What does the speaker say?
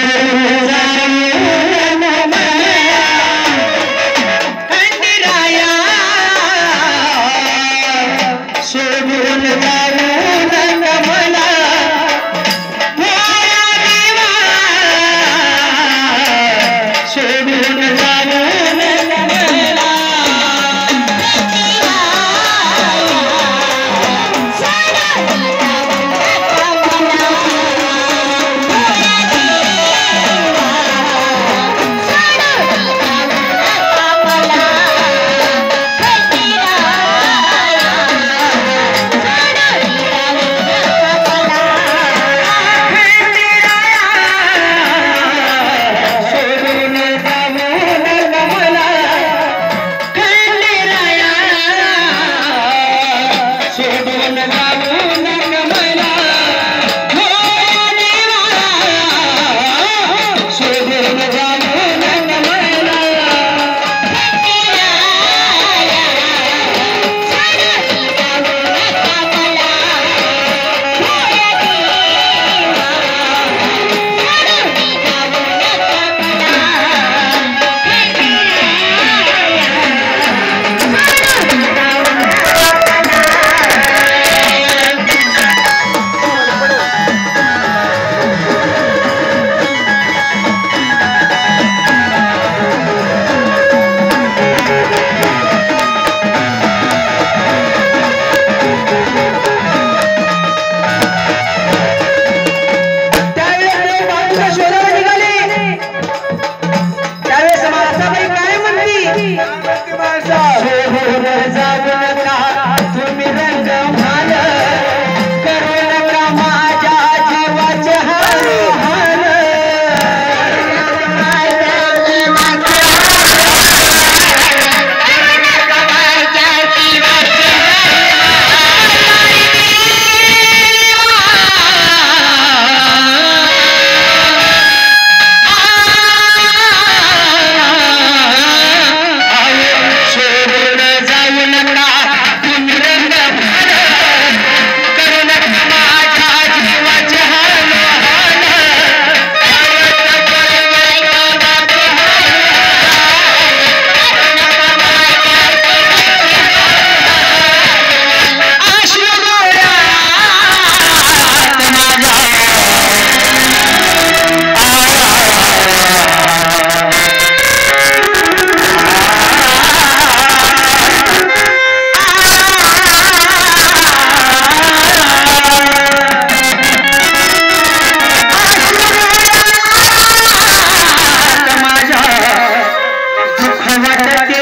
Yeah. नाटक